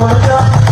我的歌。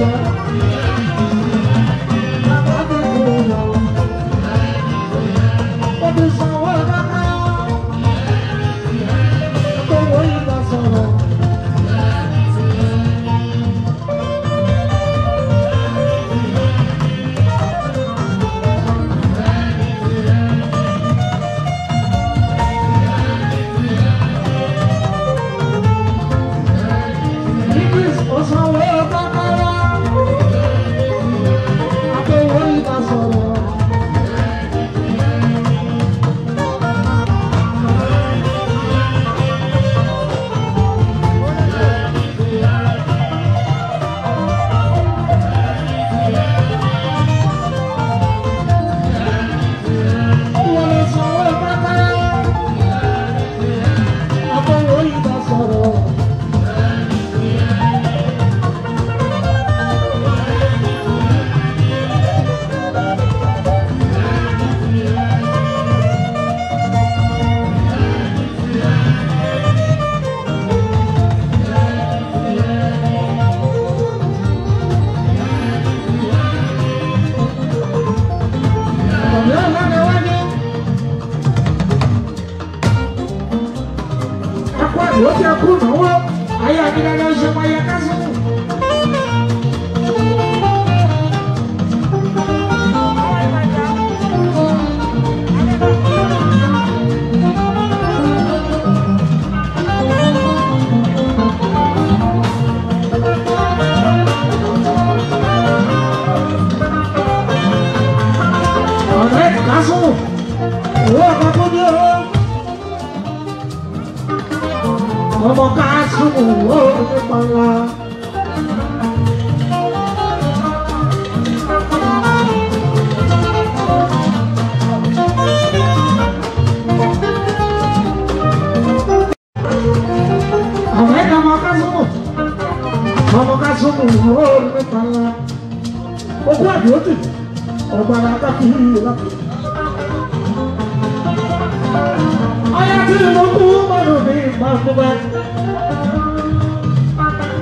Russia. Bupati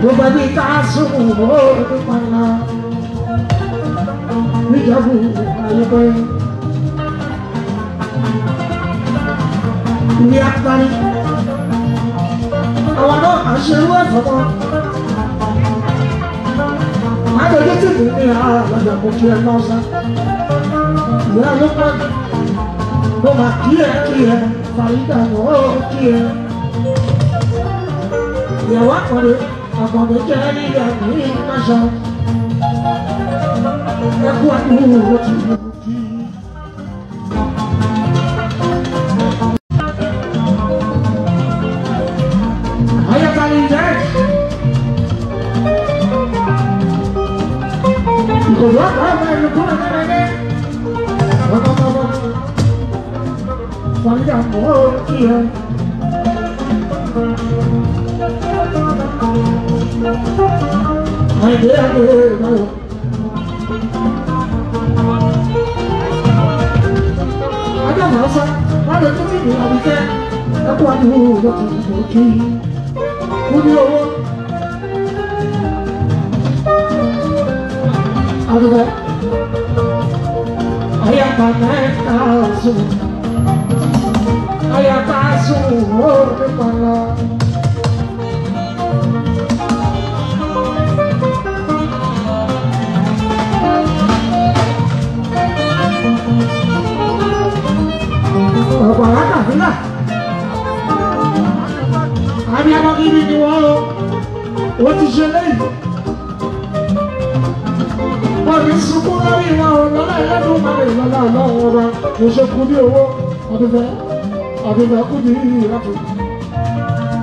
Bupati Kasumur Panggang Wijabu ayo kowe Lihat tadi Ada gitu Ada ah, lupa kia oh kia ìyàwó àkọ́dé àkọ́dé jẹ́ ìyàwó ìmáṣá ẹkú àdúgbò wọ́n ti mú. 大家好心，我哋終於後生，有關乎一份好記，歡樂啊！阿哥，哎呀，把奶告訴，哎呀，告訴我的快樂。wàhálà àmì abagídí ni wọ́n o wọ́n ti ṣe lẹ́yìn wọ́n ti sunkún lórí ìwà ọ̀lọ́lá ẹlẹ́dùn mọ́lẹ̀ ìlọ́lá ọlọ́run ọba kò ṣe kú ní owó ọdúnfẹ́ ọdúnfẹ́ kú ní ìlú ìlàtọ̀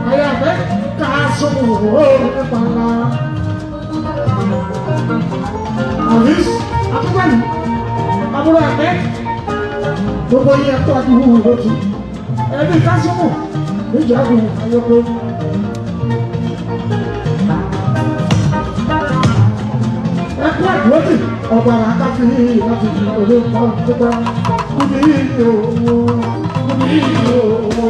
ayàfẹ́ ká sọ̀rọ̀ òwò nípa ńlá àmì àtúgbàlì àbúrò àfẹ́ gbogbo yẹn tó àdúgbò wò lójú ẹbí kásímù níjọba ayọpẹ. ẹkú àdúrótì ọba àkàtì láti fi òwe kọ́ pípa kúbi yìí owó kúbi yìí owó.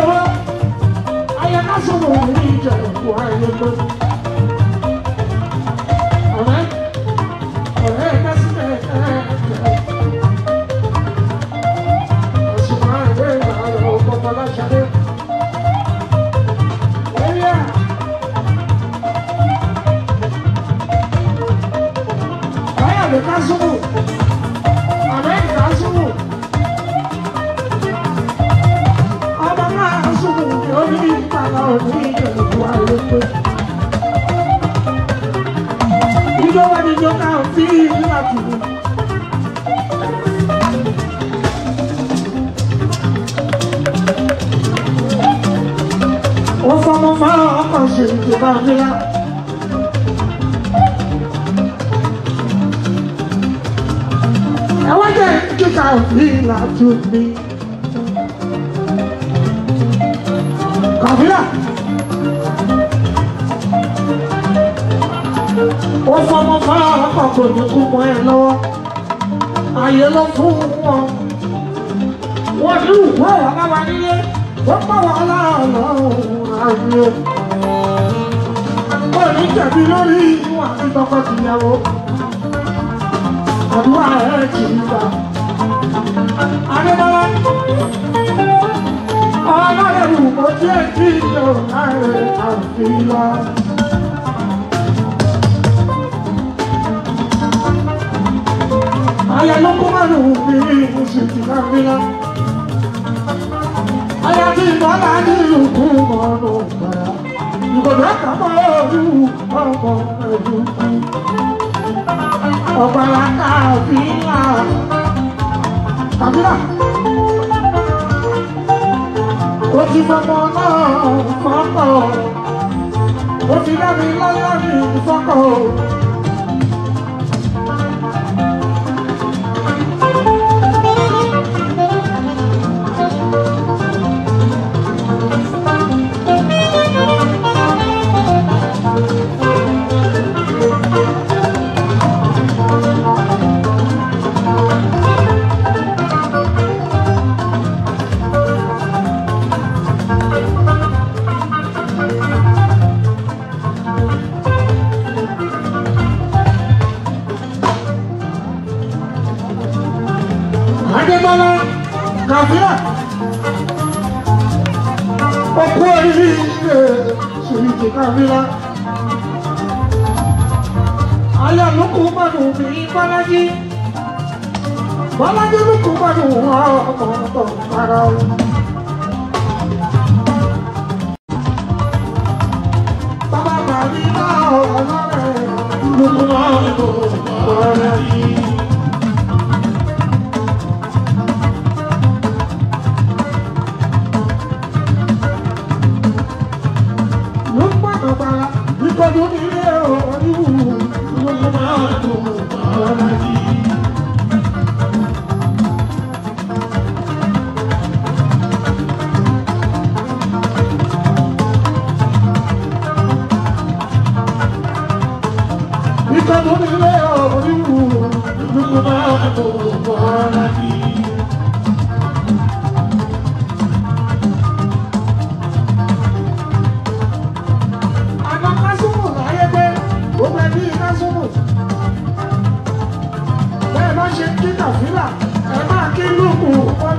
I am not someone who needs a quiet ó pọ̀ wá láàrún ayé ó ní jẹ̀bi lórí ìwà tí tọkọ-tìyàwó àdúrà ẹ̀ kì í gbà. Adébọ́lá ọlọ́rẹ̀rù kò jẹ́ kí ti bọ́lá ní ìlú mọ́nù gbàrà ìgbòdò kàmọ́ ojú ọkọ̀ ẹ̀dù ọ̀gbàrà kàbílà kàbílà ó ti fọmọ náà fọ́kọ̀ ó ti dá mi lọ́yọ́ mi fọ́kọ̀. Bọ́lá dúdú kò bá ní wọ́n ọmọ ọmọ ọmọ ara wọn.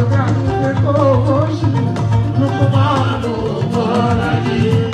seu carro pegou hoje no comando Moradi.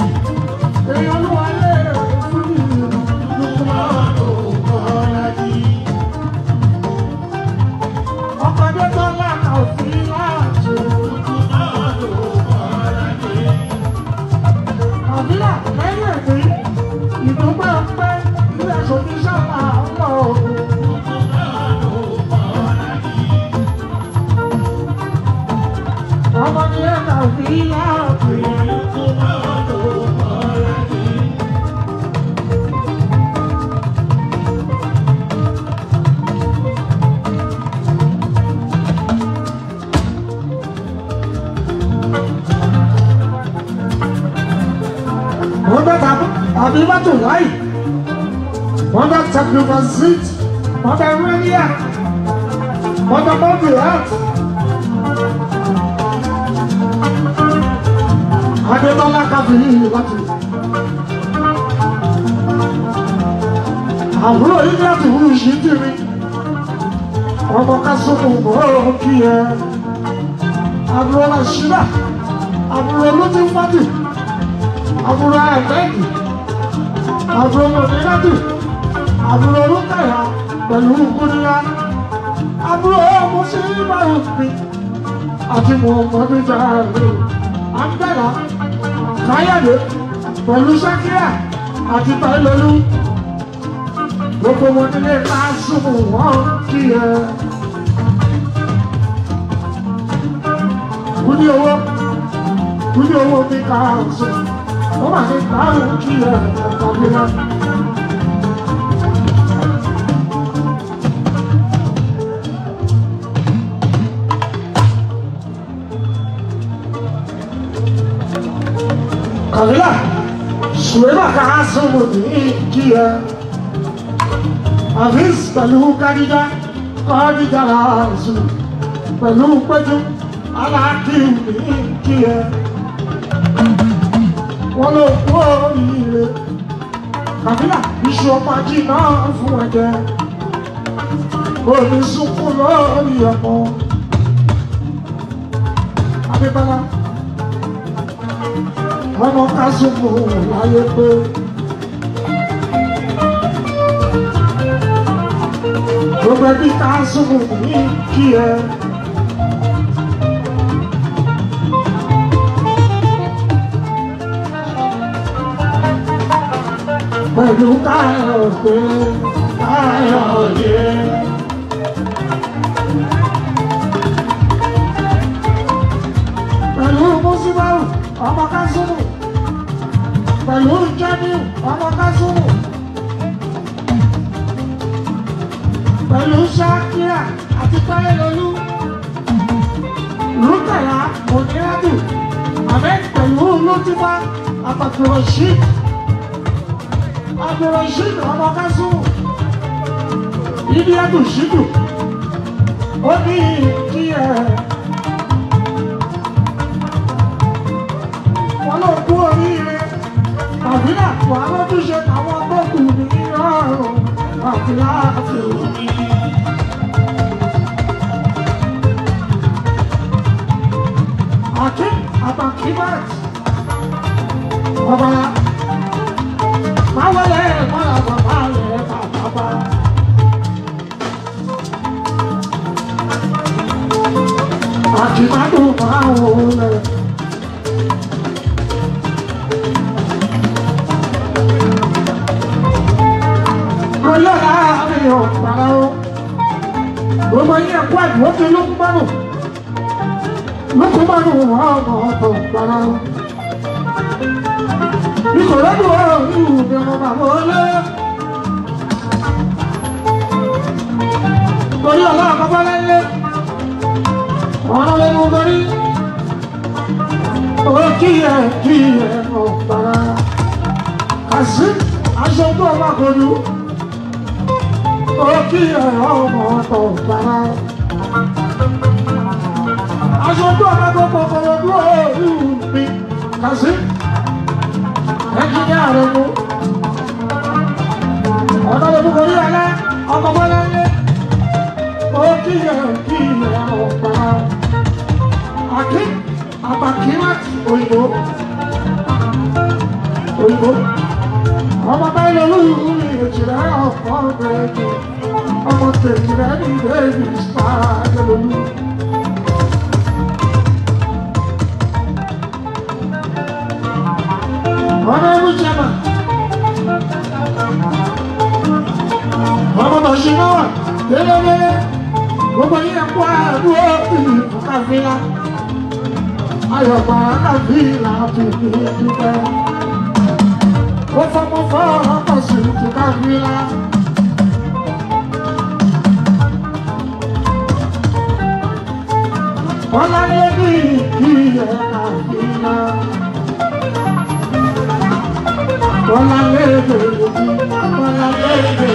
àbí mọ́tò láì wọ́n bá sacrifice wọ́n bá rẹ́líà wọ́n bá mọ́tò láti. Adébọ́lá kábìrì ìwádìí. Àbúrò yìí láti wú ìṣídìrí. Ọmọ kásòkò gbòòrò kí ẹ. Àbúrò Rashida. Àbúrò Olójúfádì. Àbúrò Ẹ̀mẹ́dì. Àbúrò Mọ̀nìyàdì. Àbúrò Olúkàyà pẹ̀lú Kúnlá. Àbúrò ọmọ mo Báyọ̀ mi. Àti mọ̀ ọmọdé jáde. Àgbẹ̀rẹ̀ káyọ̀dé pẹ̀lú sákíà àti tàílọ́lú gbogbo wọn nílé ká súnmù wọn kí ẹ. kú ní owó kú ní owó mi ká ọ̀sẹ̀ ó mà ní ká òun kí ẹ ẹ̀kọ́ bí wọn. Jamila Suema kahasu mudhikia Avis balu kadiga Kadiga hazu Balu baju Alakim ikia Wọ́n lọ kú oríire Kàmílà iṣu ọmọ ajé náà fún ẹ̀jẹ̀ Omi sunkún lórí ọmọ Abíbálá ọmọ kásùmù láyé pé. gbogbo ẹbí kásùmù ní kí ẹ. pẹ̀lú káyọ̀ pé káyọ̀ yẹn. pẹ̀lú Jamiu ọmọ Kásùmù pẹ̀lú Shakira àti Táyélolú Rúkàyà Mùníràdù Ahmed pẹ̀lú Lótìfá àtàkùrọ̀ṣìd àkùrọ̀ṣìd ọmọ Kásùmù ibi àdùn ṣídùn ó ní kí ẹ. ọba máa wọlé mọ́ra bàbá rẹ̀ bàbá. àjùmọ̀dún máa wọlé. mo lọ́ra mi ò pàrọ̀ o. gbogbo yín ẹ̀kú àdúgbò tó ló ń gbọ́nù nítorí wọn mọ ọkọ gbọrọ. oh, ni wọ́n rò ní oh, wọn bàbá olé. Torí ọlọ́run kọ́kọ́ lẹ́lẹ́, ọ̀rọ̀ lẹ́nu torí. Ó kí ẹ kí ẹ mọ̀ gbàrà. Kàṣí aṣọ tó ọmọkùnrin. Ó kí ẹ ọmọ ọ̀tọ̀ gbàrà aṣojú ọ̀gágun kòkòrò dúró ìlú mi kàṣí ẹnjìnìá rẹ mú ọ̀dọ́ lóbi kò rí alẹ́ ọkọ̀ bọ́lá ilé ó kíyẹ̀ kíyẹ̀ ọ̀pá àkí àbàkí láti òyìnbó òyìnbó ọmọ bá òṣùmọ́ lélẹ́lẹ́lẹ́ gbogbo yìí ń kó àdúró ìlú káfíńlá ayọ̀pá káfíńlá fìdí dúpẹ́ ó fọmọ fọ́ ọkọ̀ sí ti káfíńlá. ọlọ́lẹ́ bí ìyẹn káfíńlá ọlọ́lẹ́ bí ìyẹn káfíńlá.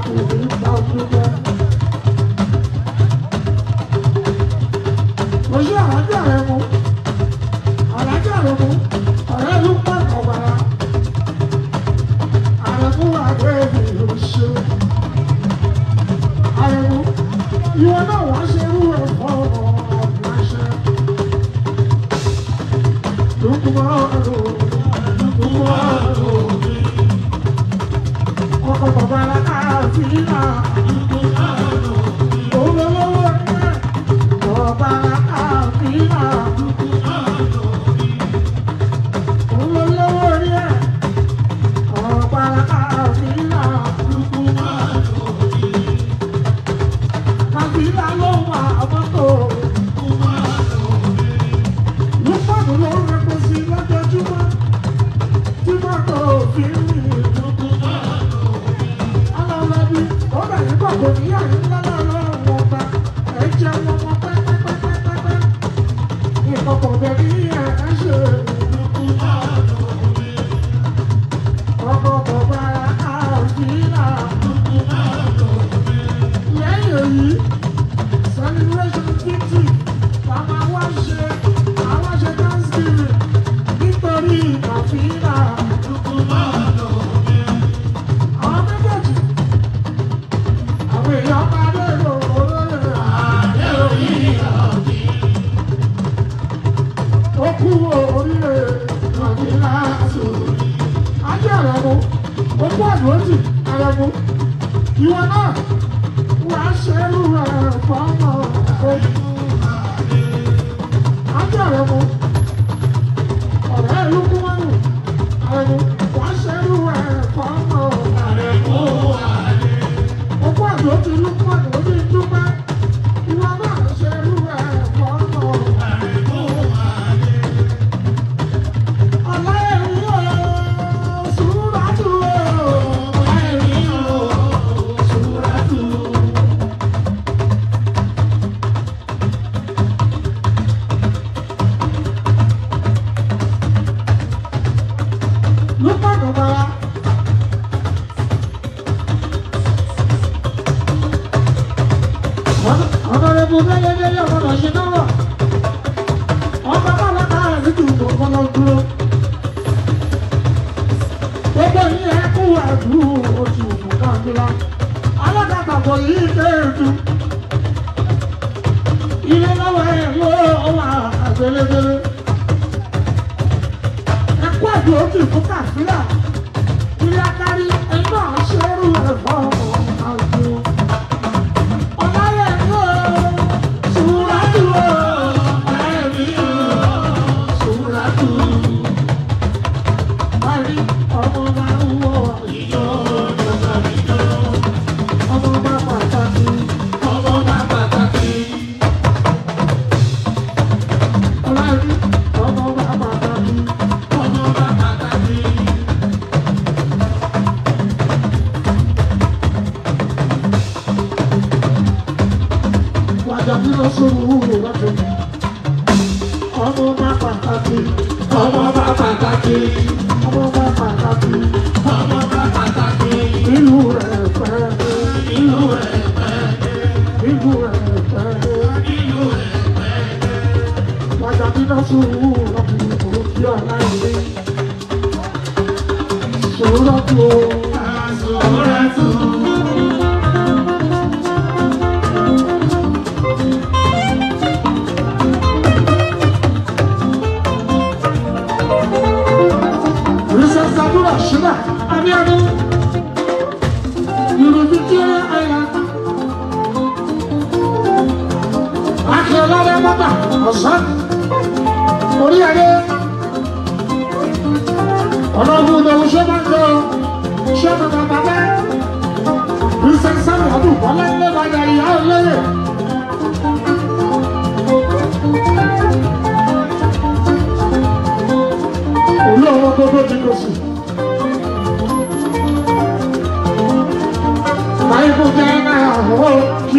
Thank you.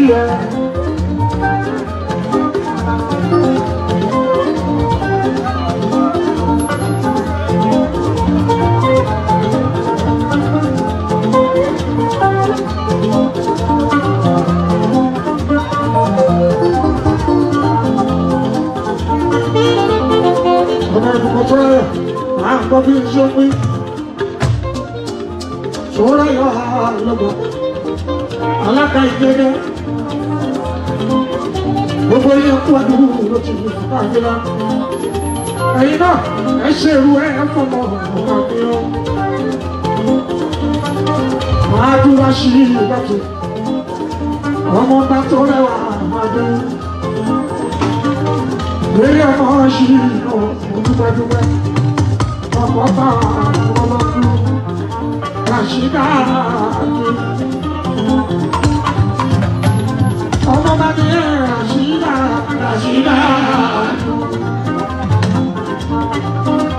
Yeah. kọ̀kọ̀ tó rẹ̀ à ń gbọ́ bí n ṣe pín. Sòwòrán yọ àlọ́gbọ̀, alága ìgbẹ́gẹ́. Gbogbo ilé kú àdúgbò ló ti fi fún àgbélá. Ẹ̀yin náà, ẹ ṣe irú ẹ ẹ fọmọ dúpẹ́dúpẹ́ ọ̀pọ̀ bá ọlọ́dún kàṣídà ọmọ bá ní kàṣídà kàṣídà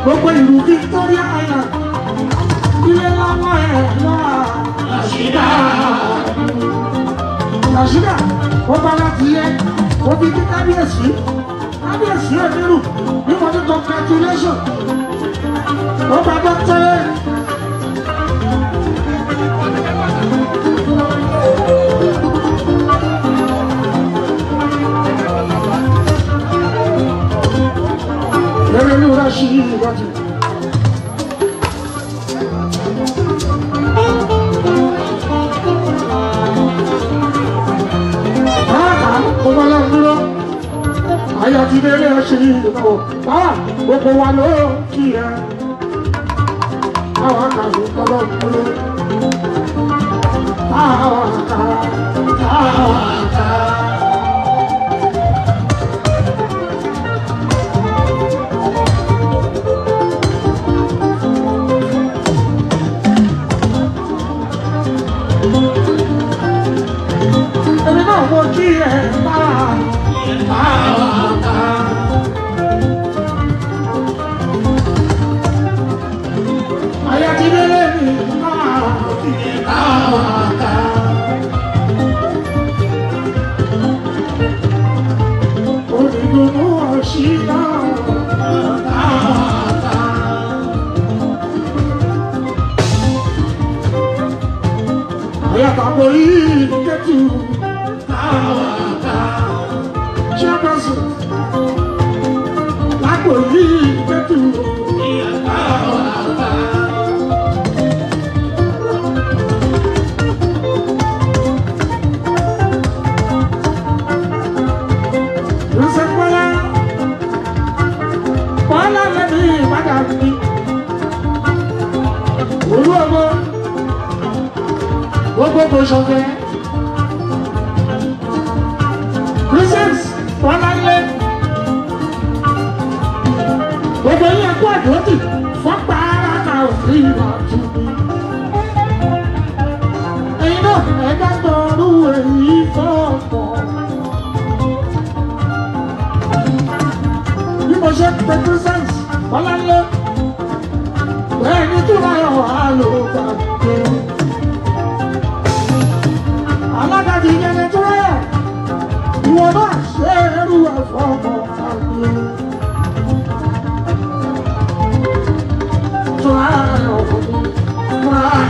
gbogbo ìlú Victoria Island ilé lọ́wọ́ ẹ̀ lọ́wọ́ kàṣídà kàṣídà ó bá láti yẹ ó fi kí kábíyèsí kábíyèsí ẹ̀ nílùú. You want to congratulation? Oh, my doctor. Let me know that she is watching. Ayọ̀túndé lè ṣe ìdókòwò báwa gbogbo wa ló kí ẹ. Báwa kà sí kọ́lọ́ kúrò. Báwa kà báwa. Christians, one island. Gbogbo yín ẹ̀kú àdúrótì leave out to me. Ain't nothing that got thrown away for more. You must check the presence while When you do my own, I look up. I like that you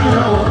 you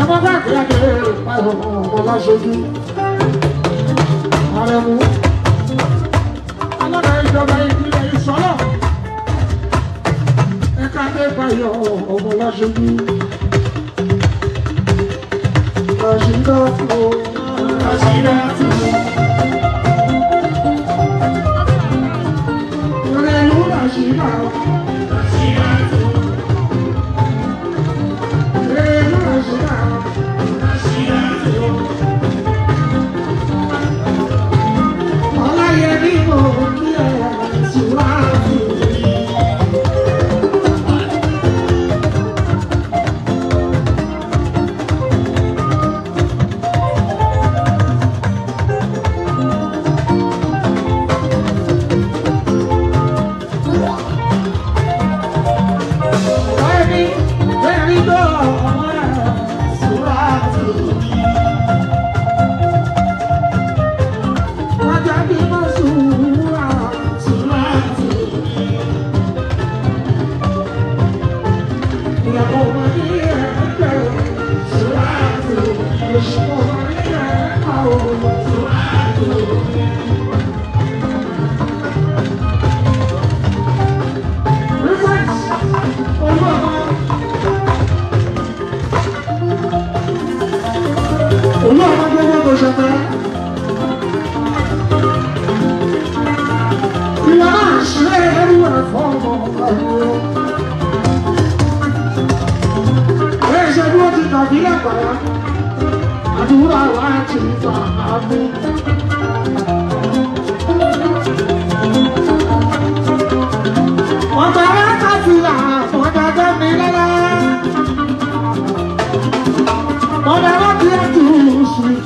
ẹ má bá kéde pàrọ̀ mọ́ lọ́sọ́jú àrẹ̀mú alága ìjọba ìpínlẹ̀ ìsọ́lọ̀ ẹ̀ka dé pàyọ̀ ọmọ lọ́sọ́jú àṣìdá tó àṣìdá tó. Thank you.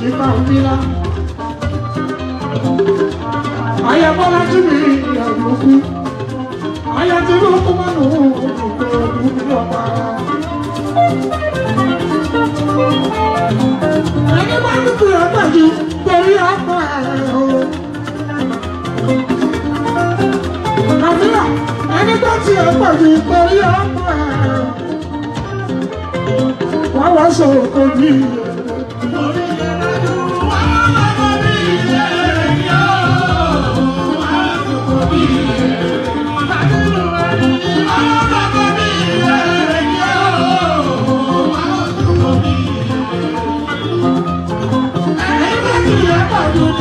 nípa òmìnira. Aya Bọ́lá Júmi ìyàwó kú. Aya tí ó kú mọ́nù òkè òkú ní ọ̀pá. Ẹni máa ń dúdú rẹ̀ pẹ̀lú torí ọ̀pá o. Nàìjíríà ẹni tó ti ẹ̀ pẹ̀lú torí ọ̀pá o. Wọ́n wá sọ̀rọ̀ kò ní ìyẹn.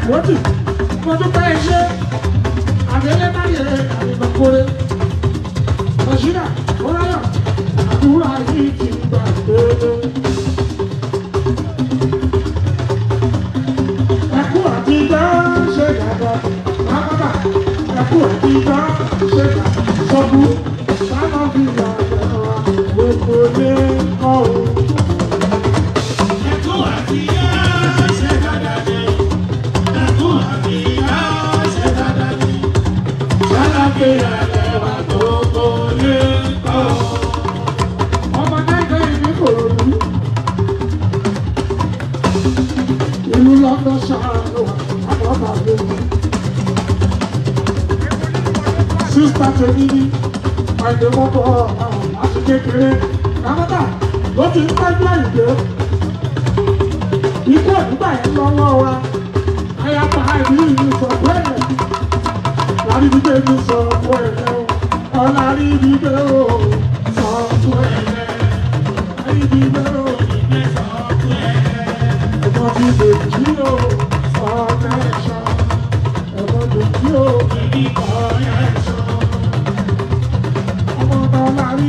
àpótí mo dúpẹ́ iṣẹ́ àdélémáyé àdìgbàkórè ọ̀ṣìnà ọ̀ráyọ̀ àdúrà yìí ti gbà gbogbo. ẹkú àti ìgbà ṣe dàgbà bàbá ẹkú àti ìgbà ṣe dàgbà sọ́kù sábà fi yàgbẹ́ wa gbogbo sísá tèmi ní ọ̀dẹ̀ mọ́tò àwọn láti kékeré kámọ́tà ló ti ń tọ́jú àyùdé ikú òdúgbà yẹn lọ́wọ́ wa ayapa ìlú ìlú sọ bẹ́ẹ̀ lárídìgbé mi sọ fún ẹ̀rẹ́ o ọ̀làrídìgbé o sọ fún ẹ̀rẹ́ lárídìgbé o.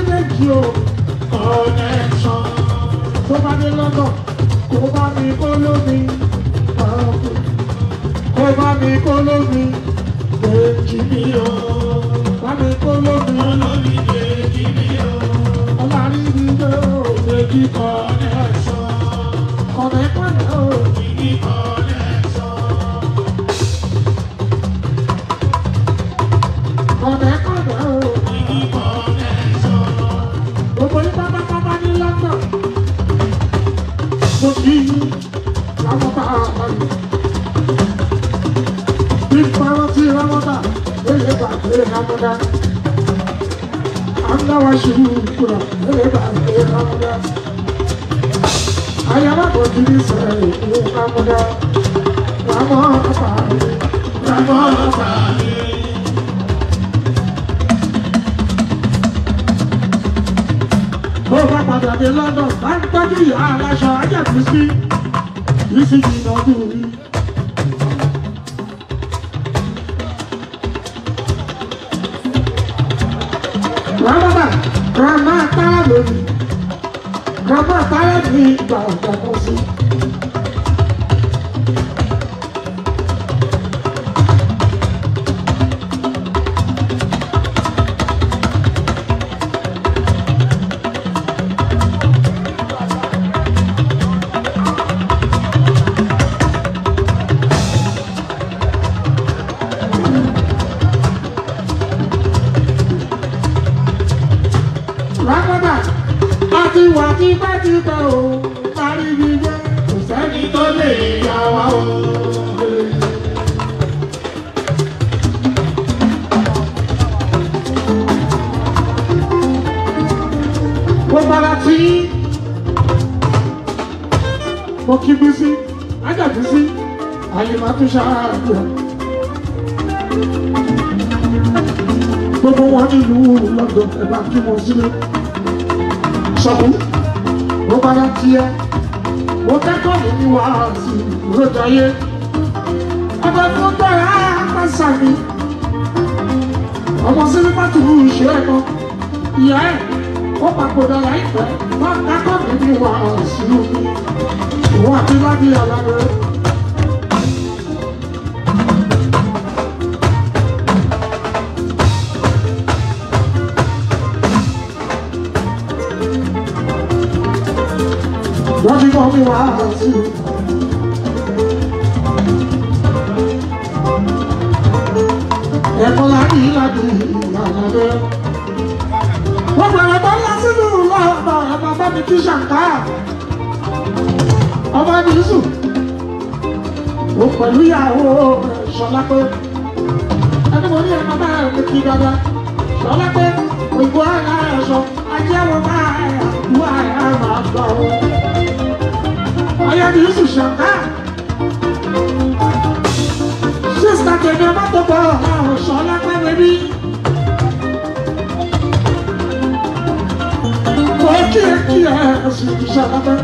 sí méjì o connection tó bá dé london kó bá mi kó lómi kó bá mi kó lómi méjì mi o bá mi kó lómi lómi méjì mi o ọlá rí mi gbé o méjì connection connection o méjì connection. hamda wa shukura ele bande hamda ayama ko dili sare ele hamda ramo apani ramo apani Mo bá padà dé London, bá agbára lónìí màmá àtàrà mi gbà ọ̀gá kan sí lọ ẹ bá kí wọn sílé sọkù mo padà tiẹ mo kẹ́kọ̀ọ́ mi ní wàhálà sí ìrọjọ yé ọba tó dára pàṣà mi ọmọ sílé má tún un ṣe ẹkọ ìyá ẹ ó papòdà láìpẹ́ wọn kẹ́kọ̀ọ́ mi ní wàhálà sí ìwọ àti lábí alágbèrè. wọ́n ti mọ̀ mi wá lọ sí ìlàjì ìlànàdé. wọ́n bẹ̀rẹ̀ bá ńlá sínú ìlú ọ̀bà bàbá mi ti ṣàǹkà. ọba nìyísù ó pẹ̀lú ìyàwó ṣọlá pé ẹni mo ní ẹ̀ka bá ẹ̀ kí dáadáa ṣọlá pé òyìnbó ara ẹ̀ sọ máa ẹ̀ àbúrò ara máa gbà wọ́n. Ọ̀yẹ́ ni Yusuf ṣàǹká. Sísá tèmi ọmọ tó bọ̀ ọ̀la òṣọ́ lápẹ́wé bí. Mo kí ẹ kí ẹ ẹ̀sìn ìṣẹ́ lápẹ́.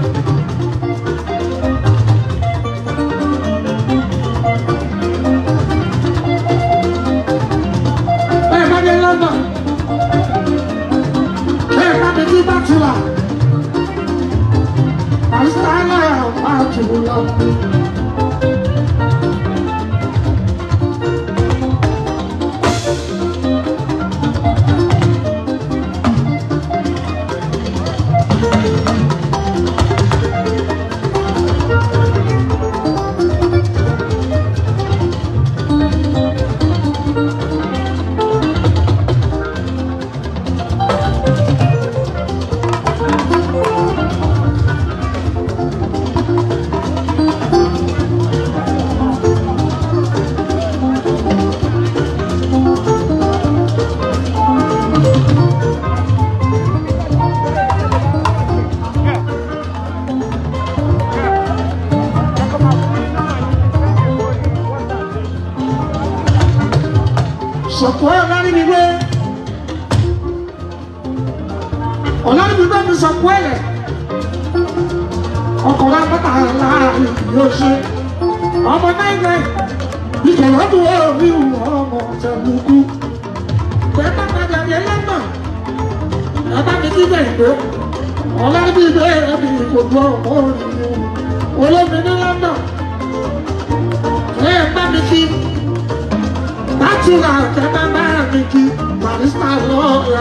Ẹ má dé lọ́nà. Ẹ má dé tí bá I do love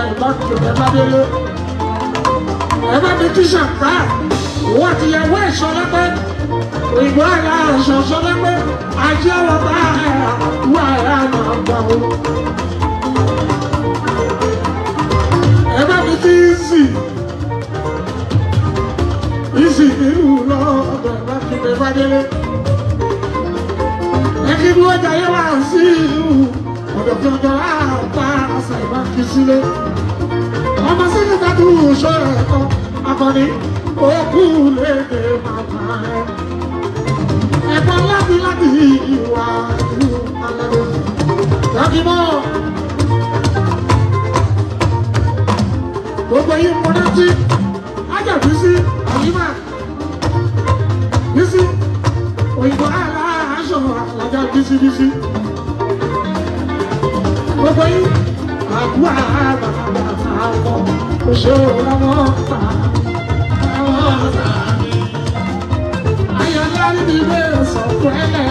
lọ́dún ọ̀dọ́dọ́dẹ́lé ẹ̀fọ́ mi ti ṣàǹfà wọ́n ti yẹ wọ́n ẹ̀ṣọ́ lẹ́gbẹ́ ìgbó ẹ̀rọ ẹ̀ṣọ́ ṣọ́ lẹ́gbẹ́ ajé wọn bá ẹ̀rọ wọ ẹ̀rọ àná ọgbà wọn. ẹ̀fọ́ mi ti ìzì ìzì nínú lọ́dọ̀ lọ́dún ọ̀dọ́dẹ́lé ẹ̀kí bí wọ́n jẹ́ yẹ́ wá sí ìlú gbẹ̀gbẹ̀gbẹ̀ àpá àṣà ìbáǹkì sílé. ọmọ sílẹ̀ tàbí ìṣó ẹ̀kọ́ akọni òkú léde màmá ẹ̀. ẹ̀kọ́ láti láti ìwà ìlú alẹ́ dákìmọ́. gbogbo yìí mo gbogbo yín àkú àbàbà àwọn òṣèré lọ́wọ́ pa àwọn ọ̀tá mi. Ayọ̀lá ní mi gbé sọ̀kọ́ ẹ̀lẹ́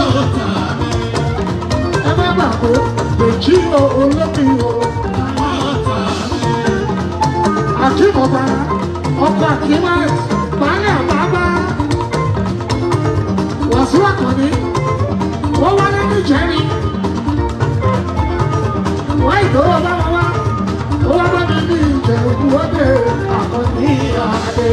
àwọn ọ̀tá mi. Ẹ má gbàgbé èjì o olómi o àwọn ọ̀tá mi. Àkímọ̀bá ọkọ̀ àkímọ̀rẹ̀ bálẹ̀ àbábá. Wàsíwàkọ̀ ni ó wá lẹ́nu jẹ́rìí. Oh, bá wọn wá ó wá bá mi ní ìjẹ̀bù wọ́n dé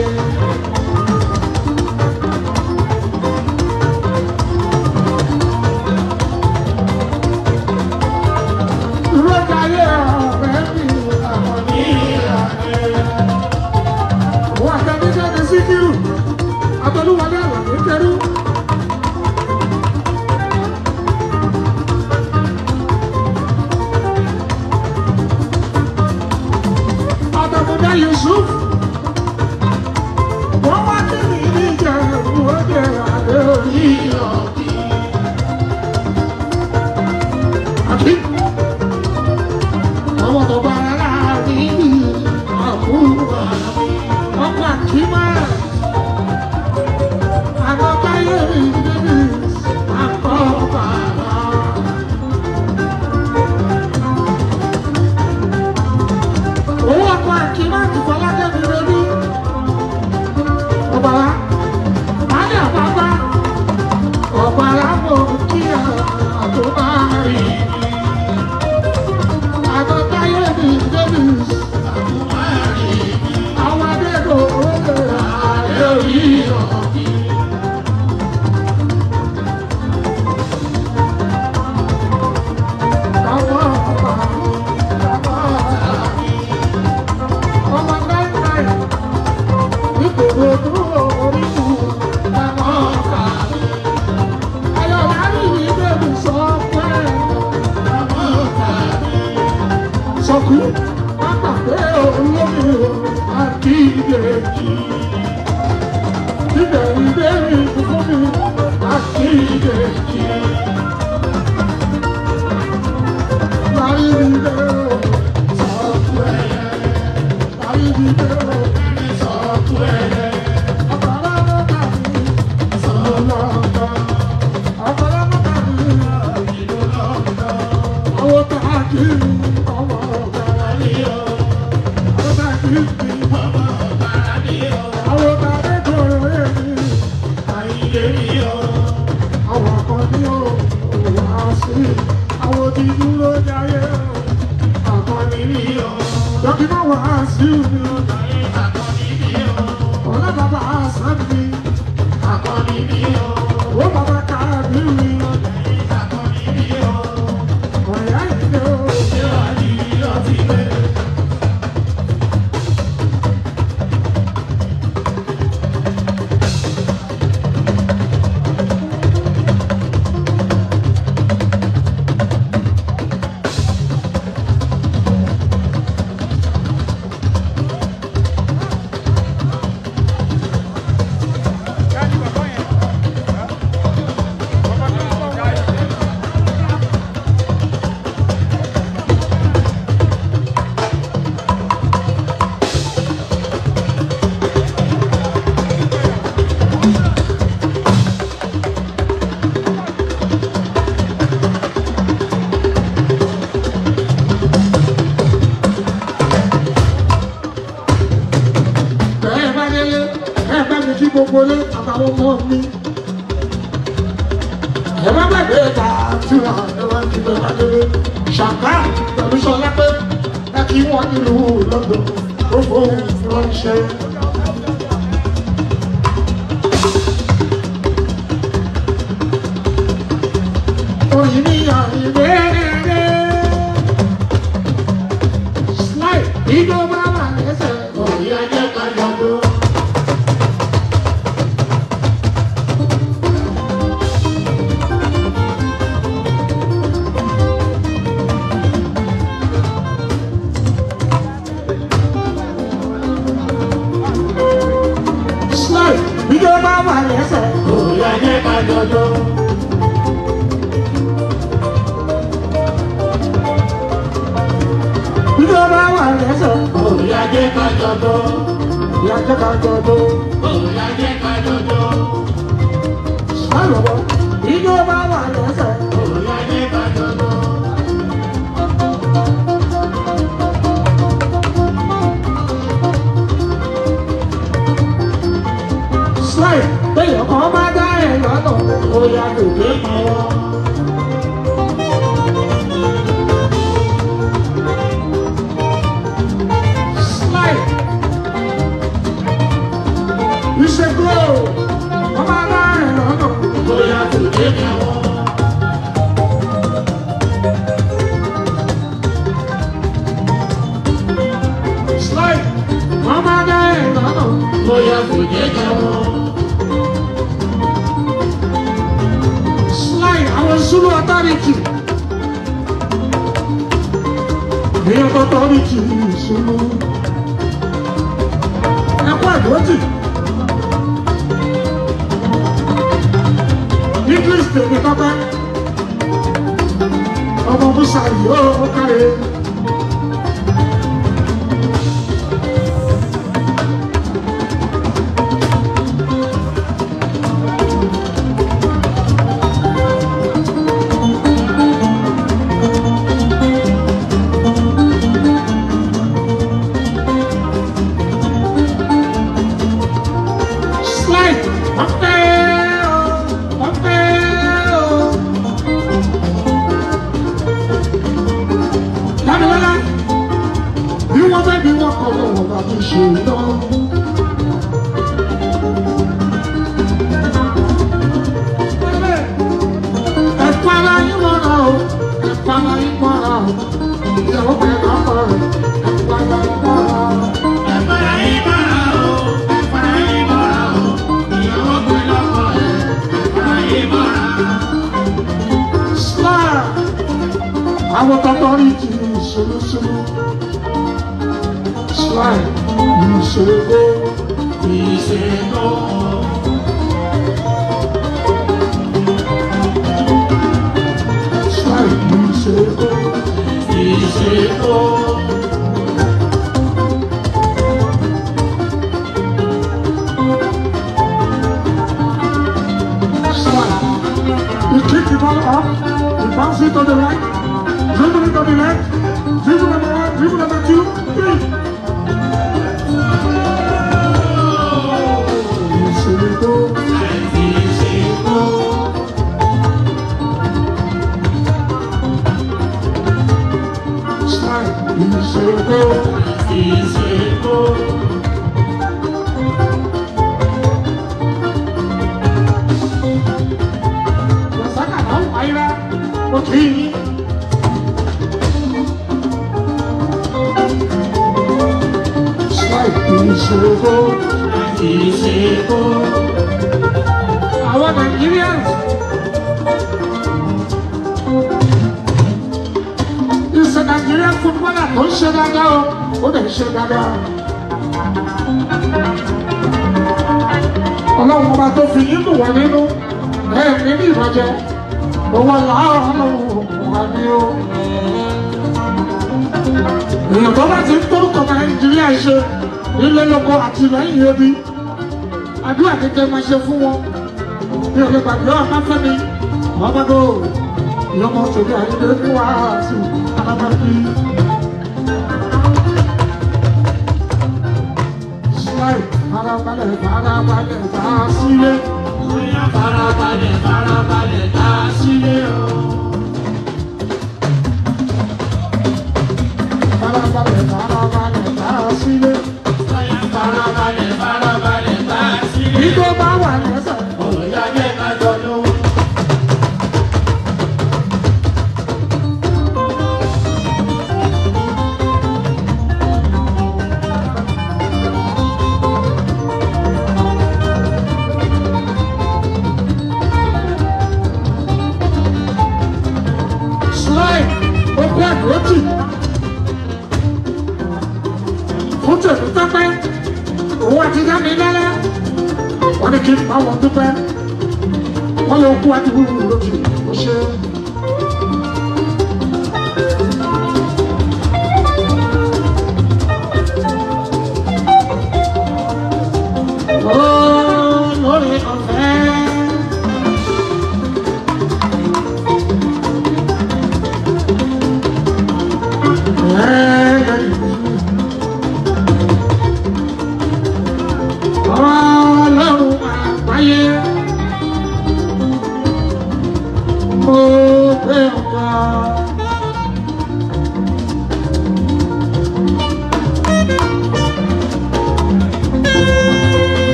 mi. ẹ má gbàgbé ta tí wọn ẹ wá ti bẹ wá délé ṣàkà pẹ̀lú sọlá pé ẹ kí wọ́n nílùú lọ́dọ̀ ó fòun ránṣẹ́. 我不杀你，我大人。ọlọ́run ọba tó fi yídùn wá nínú ẹ̀ ní ní ìrọ̀jẹ́ owó làárọ̀ wà ní o. èèyàn tó bá ti ń tórúkọ nàìjíríà ṣe nílé lóko àti lẹ́yìn ebi àdúrà kékeré máa ṣe fún wọn bí olè gbàgbé ọ̀pá fẹ́mi ọ̀pá gbòòrò ìyọmọ òṣèlú àyíké wá sí alábàápín. farabalẹ̀ farabalẹ̀ tá a sílé. Bóyá farabalẹ̀ farabalẹ̀ tá a sílé o. Farabalẹ̀ farabalẹ̀ tá a sílé. Bóyá farabalẹ̀ farabalẹ̀ tá a sílé. Igbó bá wà lẹ́yìn. àwọn dúpẹ́ wọ́n lè kú àdúgbò lójú ṣe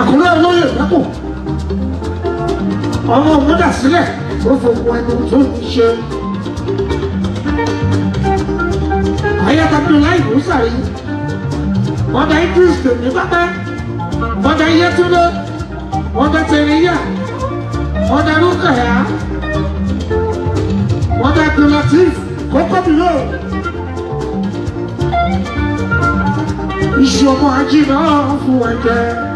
àkùrẹ́ olóyè lẹ́kùn ọmọ ọmọdà sílẹ̀ ó fòkun ẹnu tó ń ṣe. ayatollah láì wúsàrí ọ̀dà idris tèmi pápẹ́ ọ̀dà iyẹ́túndé ọ̀dà tẹ̀ríyà ọ̀dà rúkàyà ọ̀dà gulatif kókó mi lò. iṣu ọmọ ajé náà fún ẹ̀jẹ̀.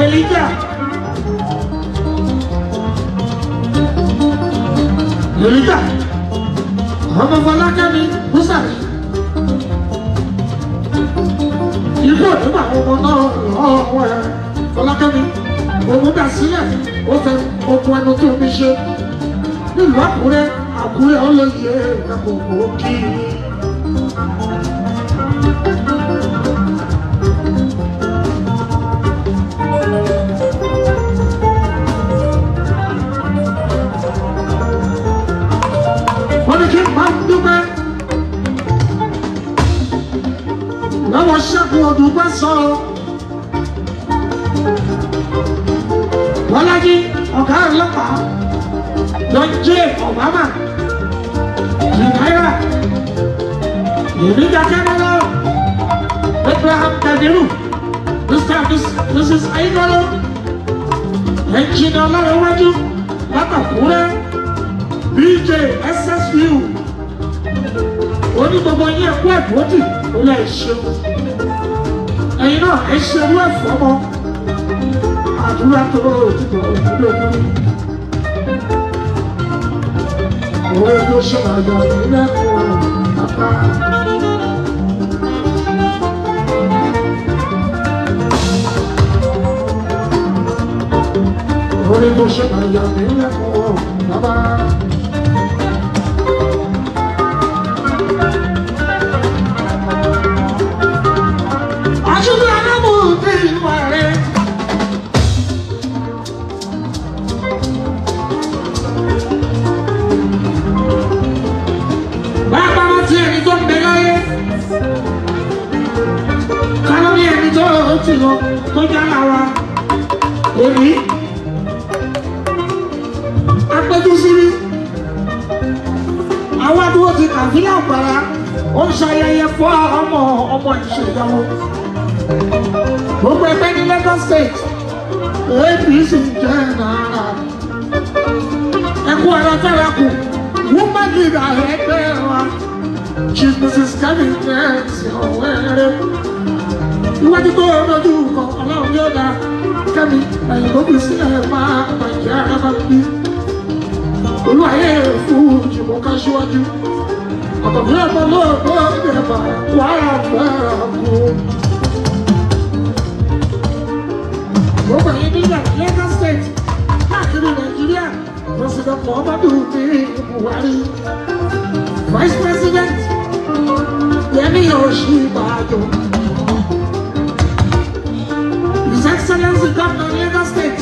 Angelita. Yolita. Ọmọ Fọlákẹ́mi Búsàrì. Ikú òní bá ọmọ náà ọwọ́ ẹ̀ Fọlákẹ́mi. Òun dà sílẹ̀ ó fẹ́ okun ẹnu tó fi ṣe. Nílùú Àkúrẹ́ Àkúrẹ́ ọlọ́yẹ̀ ẹ̀kọ́ dùgbọ́ sọ. Bọ́lájí ọ̀gá ọlọ́pàá lọ jẹ́ Obama Nàìjíríà èmi dákẹ́ lọ́wọ́ Abraham Kadiru Mr. Mrs. Ayinolo ẹnjìnà ọlọ́rọ̀wájú látàkúrẹ́ BJ SSU onígbogbo yín ẹ̀kú ẹ̀dùn ó dì ó lè ṣeun ẹ̀yin náà ẹ ṣerú ẹ̀ àdúrà tó òtítọ́ òtítọ́ òwe tó ṣe àgbà nílẹ̀ fún bàbá. òwe tó ṣe àgbà nílẹ̀ fún bàbá. mi jẹ́ ti ọ̀wẹ́ rẹ̀. Iwájú tó rọ́jú kan ọlọ́run yóò dá kẹ́mi ẹ̀yìn tó kù sílẹ̀ máa bàjẹ́ ara bí. Olúwayé fún jùmọ̀ ká síwájú. Ọ̀pọ̀ mi ọ̀pọ̀ náà bọ́ ẹ̀bà wàrà bẹ́ẹ̀ kú. Mo gbà yín nígbà Lagos State káàkiri Nàìjíríà. President Muhammadu Buhari. Vice President Yemi Yoshibayo. His Excellency Governor of Lagos State,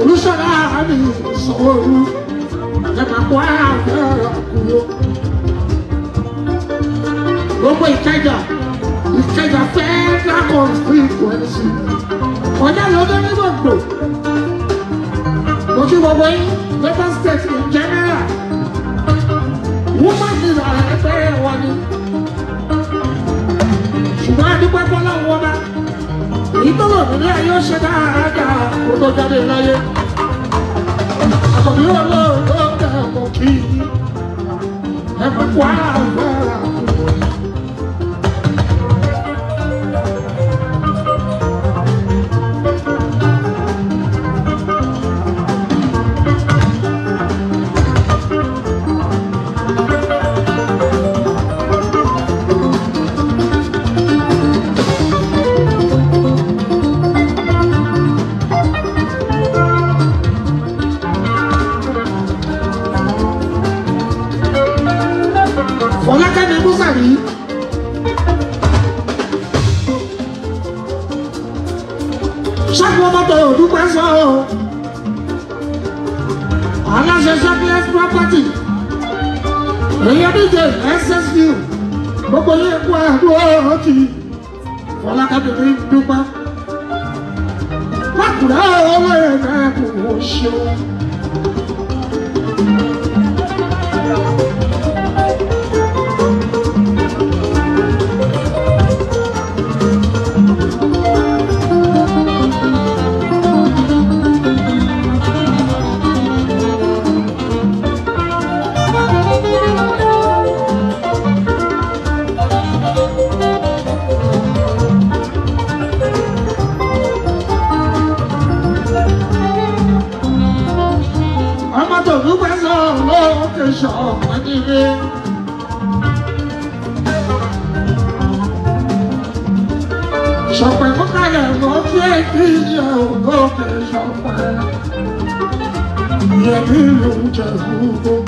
Olúṣọlá Ami Sanwó-Olú, Ẹ̀màkọ́ Àgbẹ̀rẹ̀ Kúrò. Gbogbo Ìkẹjà, Ìkẹjà Federal Constituency, ọjà lọ́dọ́ ní gbogbo. Mo kí gbogbo yín, Lagos State in general, woman is our ẹgbẹ́ wọn ni dúpẹ́ fọláhùn ọba èyí nílé ayé ó ṣe dáadáa kó tó jáde láyé àtọ̀bí ọlọ́run ló ń bí ẹ̀fọ́ wà á yìí. Ṣẹ́gun ọmọ tọrọ òdúpẹ́ sọ ọ́. Aláṣẹ Ṣẹ́kílẹ́sì property. Èyí díje SSV. Gbogbo ilé ẹ̀kọ́ àdúrà ọ̀tí. Fọlákàdé dúpẹ́. Wákùrẹ́ ọ̀rọ̀ ẹ̀rẹ̀ kò ṣeun. sổ mà đi lên Sao phải có cái là có thế khi giàu có thể sao phải Nhà thứ lũng chờ hữu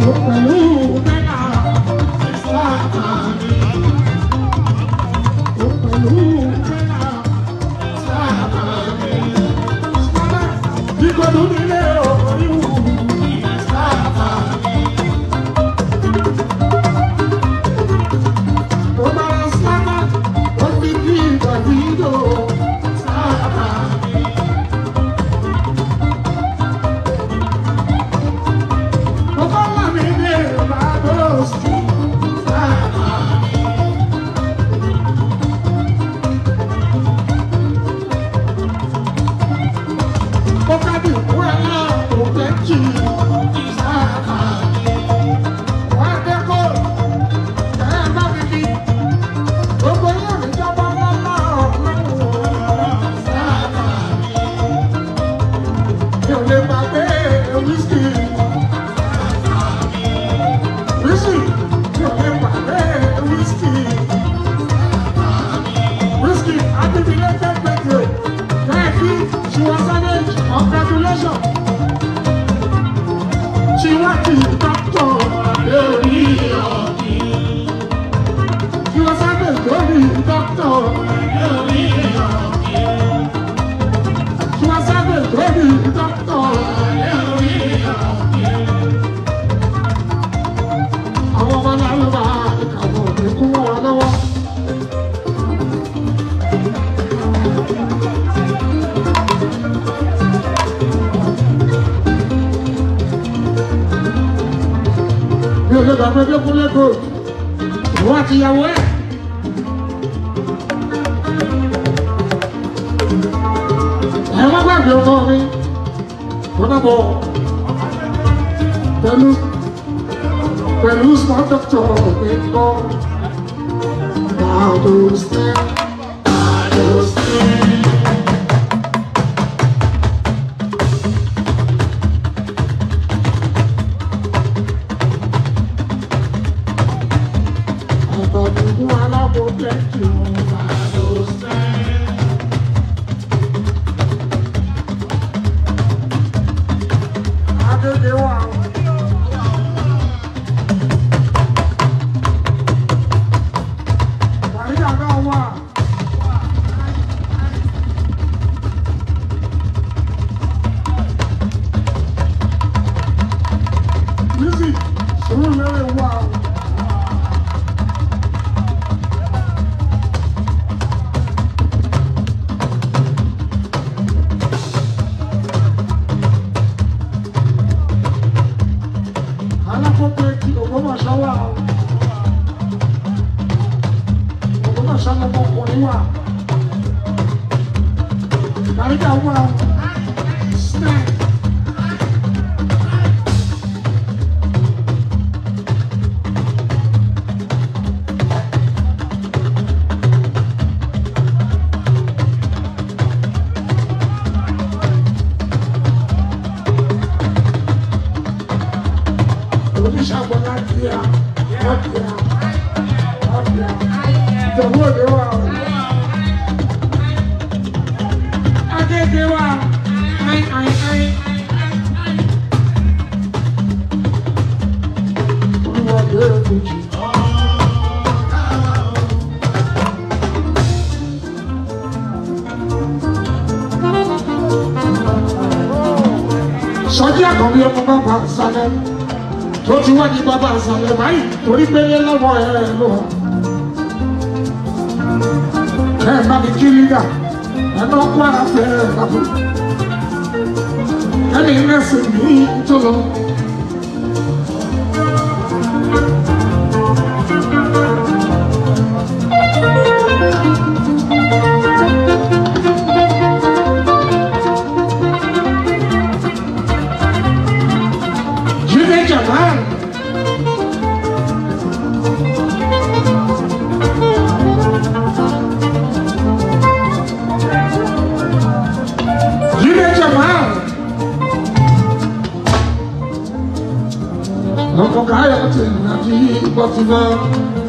Oh, àṣàlẹ̀ báyìí torí pélé lọ́wọ́ ẹ lò. ẹ bá mi kiri gà ẹ lọ kó ara fẹ́ ẹ bàbá ẹni rẹ̀ sì Latin, happy, but